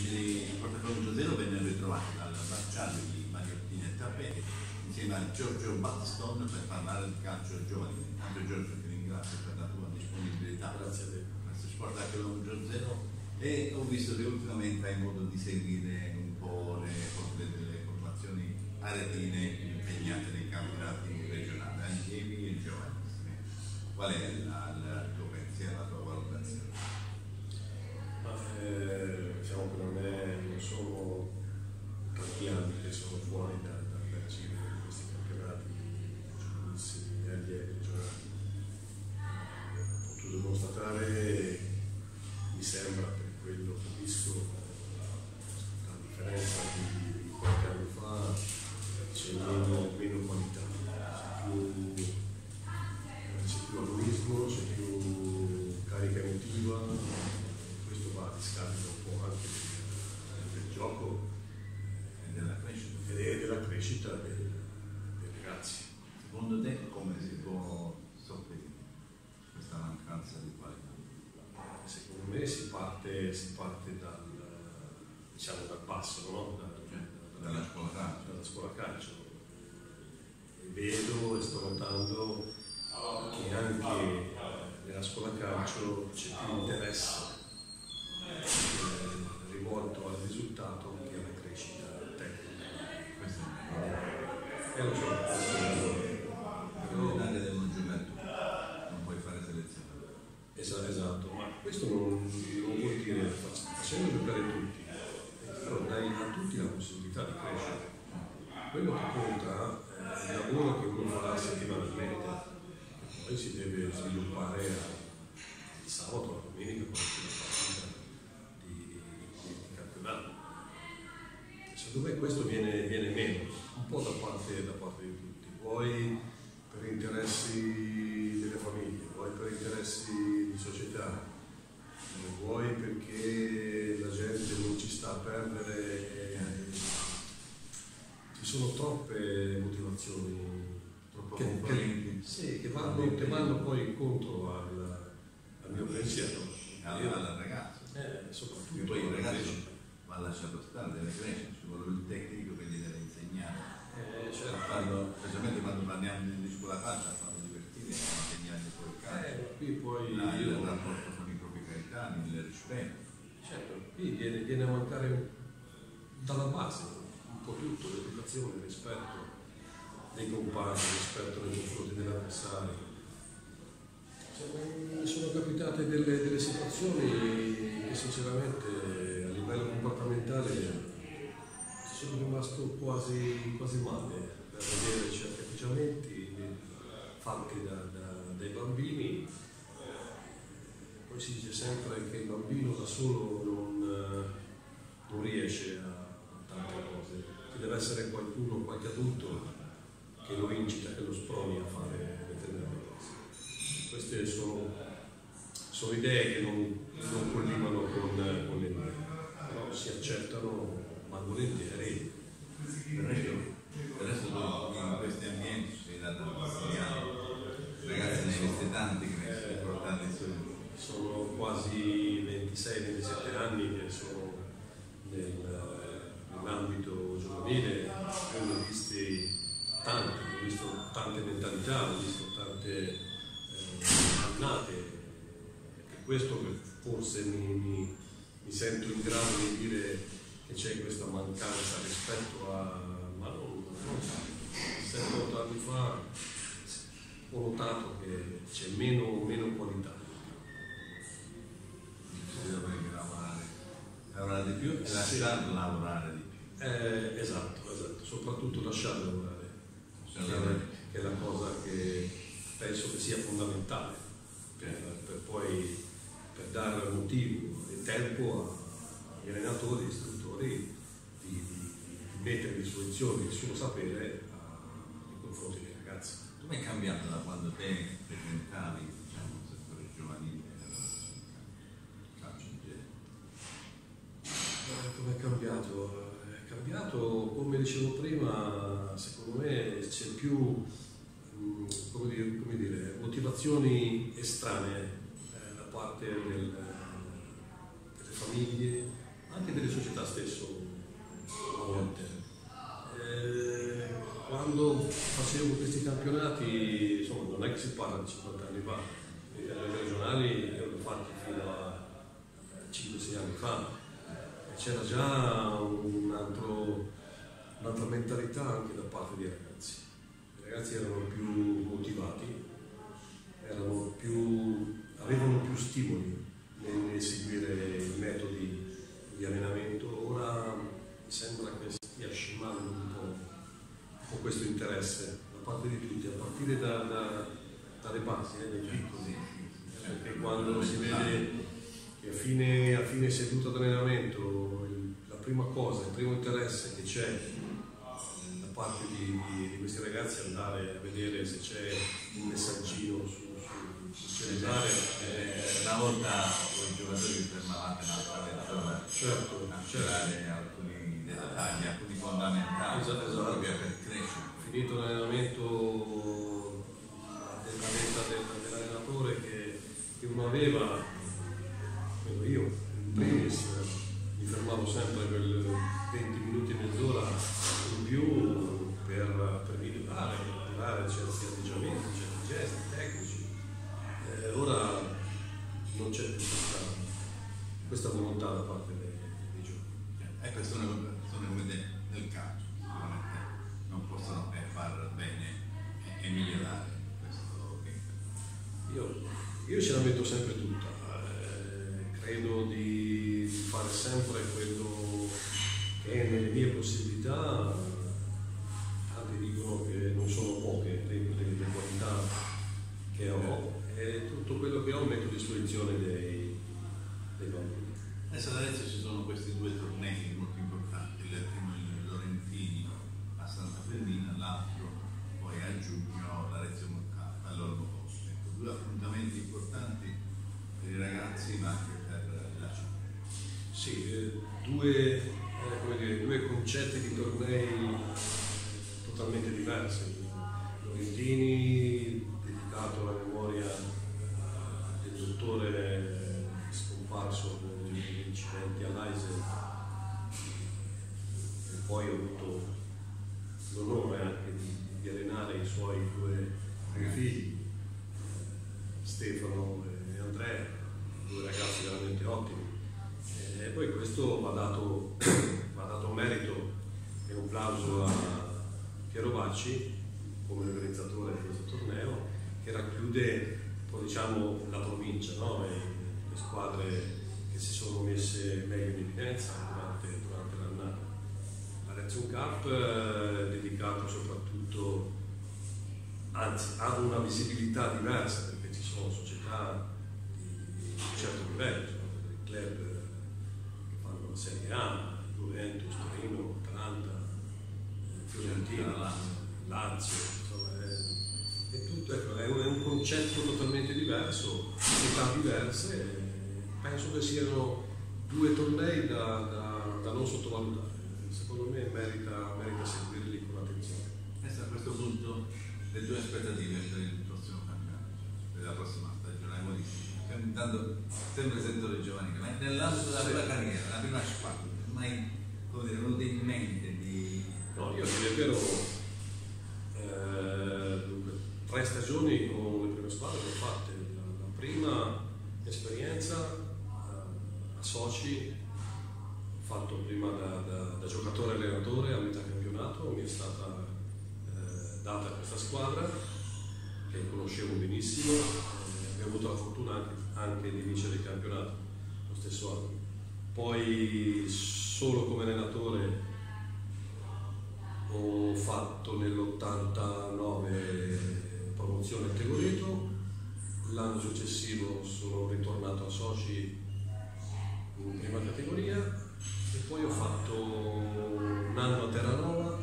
amici di Portaconto Zero vennero ritrovati dal bracciario di Mariottini e Tappeti insieme a Giorgio Battiston per parlare di calcio giovanile. Intanto Giorgio ti ringrazio per la tua disponibilità. Grazie a te. Questo Sport a chilometro zero e ho visto che ultimamente hai modo di seguire un po' le delle formazioni aretine impegnate nei campionati regionali, allievi e giovani. Qual è la, la tuo pensiero, la tua valutazione? Ma, eh, diciamo che non, è, non sono tanti anni che sono fuori da, dal regime di questi campionati giovanissimi e allievi regionali. Ho potuto constatare, mi sembra, per quello che ho visto, la differenza di, di qualche anno fa c'è meno, meno qualità, c'è più, c'è più agonismo, c'è più carica emotiva, questo va a discarico un po' anche del, del gioco E della crescita? ed è della crescita dei, dei ragazzi. Secondo te come si può sopperire questa mancanza di qualità? Secondo me si si parte dal, diciamo, dal basso, no? Da- da- Dalla scuola calcio? dalla scuola calcio. E vedo e sto notando che anche nella scuola calcio c'è più interesse eh, rivolto al risultato che alla crescita tecnica. Questo è lo so, Però l'Italia del non giocare tu, non puoi fare selezione. Esatto, esatto, ma questo non, non vuol dire fac- facendo giocare tutti, però dai a tutti la possibilità di crescere. Quello che conta è il lavoro che uno farà settimanalmente, poi si deve sviluppare il sabato, la domenica, quando c'è la partita di, di- di campionato. Secondo me questo viene, viene meno, un po' da parte, da parte di tutti, vuoi per interessi delle famiglie, vuoi per interessi di società, vuoi perché la gente non ci sta a perdere. eh, Ci sono troppe motivazioni Troppo che, che, componenti. sì, che vanno poi incontro al, al mio pensiero. Alla, alla ragazza. Eh, soprattutto poi il ragazzo va lasciato stare, deve crescere, ci vuole il tecnico che gli deve insegnare. Eh, certo. farlo, specialmente quando parliamo di scuola calcio, a farlo divertire, insegnargli poi il Eh, calcio. ma qui poi il io- rapporto con i propri caritani, il rispetto. Certo, qui viene, viene a mancare dalla base un po' tutto, l'educazione, il rispetto dei compagni, il rispetto nei confronti dell'avversario. Sono capitate delle, delle situazioni che sinceramente a livello comportamentale sono rimasto quasi, quasi male per vedere certi atteggiamenti fatti da- da- dai bambini. Poi si dice sempre che il bambino da solo non, non riesce a, a tante cose, ci deve essere qualcuno, qualche adulto che lo incita, che lo sproni Queste sono, sono idee che non, non collimano con, con le mie, però si accettano resto, del resto tu in questi ambienti ci sei dato. Ragazzi ne visti tanti che ne sono portati su. Sono quasi 26-27 anni che sono nel- nell'ambito giovanile, ne ho visti tanti, ho visto tante mentalità, ho visto tante annate. Per questo che forse mi, mi- mi sento in grado di dire che c'è questa mancanza rispetto a... ma non, non so, 7-8 anni fa ho notato che c'è meno, meno qualità. Bisogna lavorare, lavorare di più e lasciar lavorare di più. Eh, esatto, esatto, soprattutto lasciare lavorare, è, che è la cosa che penso che sia fondamentale per, per poi per dare motivo e tempo agli allenatori, agli istruttori di, di- di mettere a disposizione il suo sapere nei confronti dei ragazzi. Come è cambiato da quando te frequentavi diciamo, il settore giovanile e calcio in genere? Eh, Come è cambiato? È cambiato, come dicevo prima, secondo me c'è più dire, motivazioni estranee eh, da parte del- delle famiglie, anche delle società stesso a volte. Eh, quando facevo questi campionati, insomma, non è che si parla di 50 anni fa, i regionali li ho fatti fino a 5-6 anni fa, c'era già un altro, un'altra mentalità anche da parte dei ragazzi. I ragazzi erano più motivati, erano più, avevano più stimoli nel, seguire i metodi di allenamento. Ora mi sembra che stia scemando un po', po' questo interesse da parte di tutti, a partire da, da, dalle basi, eh, dei piccoli. Perché quando si vede che a fine, a fine seduta di allenamento la prima cosa, il primo interesse che c'è da parte di, di, di, questi ragazzi è andare a vedere se c'è un messaggino su, cellulare. Eh, una volta con i giocatori vi fermavate un'altra mezz'ora certo, cercare certo. alcuni dettagli, alcuni fondamentali esatto, esatto. per crescere. Finito l'allenamento vita dell'allenatore che, che uno aveva, quello io, in primis, mi fermavo sempre per 20 minuti e mezz'ora in più per, per migliorare, per migliorare certi atteggiamenti, certi gesti tecnici. Eh, ora non c'è più questa, questa volontà da parte dei, dei giovani. E queste sono, sono come nel calcio, sicuramente non possono far bene e, e migliorare questo Io, io ce la metto sempre tutta, eh, credo di fare sempre quello che è nelle mie possibilità, tanti dicono che non sono poche le, le, le qualità che ho e tutto quello che ho metto a disposizione dei, dei bambini. Adesso ad Arezzo ci sono questi due tornei molto importanti, il primo il Lorentini a Santa Ferdina, l'altro poi a giugno l'Arezzo Moccata, all'Olmo Posto. Ecco, due appuntamenti importanti per i ragazzi ma anche per la città. Sì, eh, due, eh, dire, due concetti di tornei totalmente diversi. Lorentini dedicato alla memoria del dottore scomparso negli incidenti all'Aisel e poi ho avuto l'onore anche di, di allenare i suoi due, figli, Stefano e Andrea, due ragazzi veramente ottimi. E poi questo va dato, va dato merito e un plauso a Piero Bacci come organizzatore di questo torneo che racchiude diciamo, la provincia, no? le squadre che si sono messe meglio in evidenza. La Reazione Cup è eh, dedicato soprattutto, anzi ha una visibilità diversa perché ci sono società di, un certo livello, sono dei club che fanno la Serie A, Juventus, Torino, Atalanta, Fiorentina, Lazio tutto, ecco, è, un, è un concetto totalmente diverso, età diverse, penso che siano due tornei da, da, da non sottovalutare. Secondo me merita, merita seguirli con attenzione. Adesso a questo punto le tue aspettative per il prossimo campionato, per la prossima stagione agonistica. Intanto sempre sento le giovanili, ma nell'ambito della tua carriera, la prima squadra, mai come dire, venuto in mente di... No, io è vero tre stagioni con le prime squadre che ho fatte. La, la prima esperienza eh, a Soci, fatto prima da, da, da giocatore allenatore a metà campionato, mi è stata eh, data questa squadra che conoscevo benissimo e ho avuto la fortuna anche, anche di vincere il campionato lo stesso anno. Poi solo come allenatore ho fatto nell'89 promozione a Tegoreto, l'anno successivo sono ritornato a Soci in prima categoria e poi ho fatto un anno a Terranova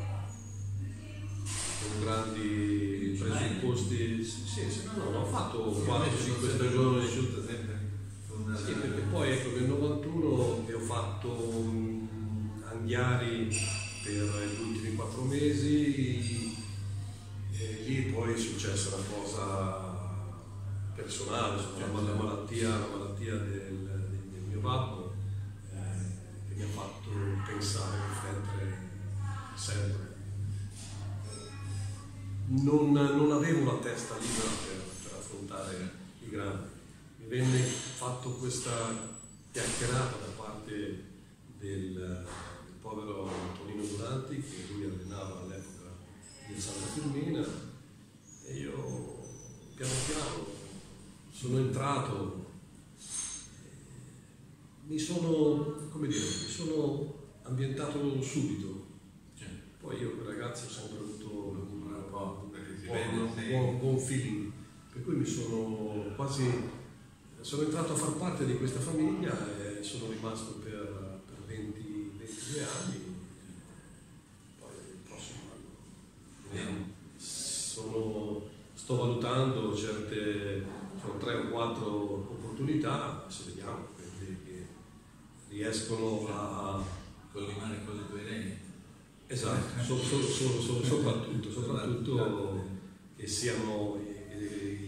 con grandi presupposti. Sì, sì, no, no, ho fatto 4-5 stagioni. Sì, perché poi ecco nel 91 ho fatto Anghiari per gli ultimi 4 mesi e lì poi è successa una cosa personale, insomma, la malattia, la malattia del, del, mio babbo, eh, che mi ha fatto pensare, riflettere sempre. Non, non avevo la testa libera per, per affrontare i grandi. Mi venne fatto questa chiacchierata da parte del, del povero Antonino Duranti che lui allenava all'epoca di Santa Firmina e io piano piano sono entrato mi sono, come dire, mi sono ambientato subito. Cioè, poi io con i ragazzi ho sempre avuto un, buon, buon feeling, per cui mi sono quasi sono entrato a far parte di questa famiglia e sono rimasto per, per 20, 22 anni. Poi il prossimo anno. Sono, sto valutando certe, sono tre o quattro opportunità, se vediamo riescono a con le tue idee. Esatto, so, so, so, soprattutto, soprattutto che siano le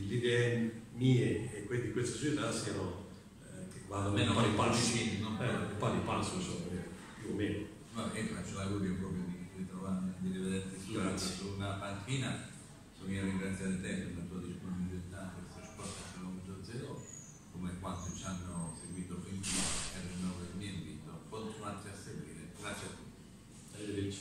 idee mie e quelle di questa società siano eh, che vadano Meno pari passo, no? eh, pari passo insomma, più o meno. Vabbè, faccio l'augurio proprio di ritrovarmi, di rivederti su, su una panchina. Sono io a ringraziare te per la tua disponibilità per questo sport a chilometro zero, come quanti ci hanno seguito fin qui, R9 Mirbi Znaczy. Rycz.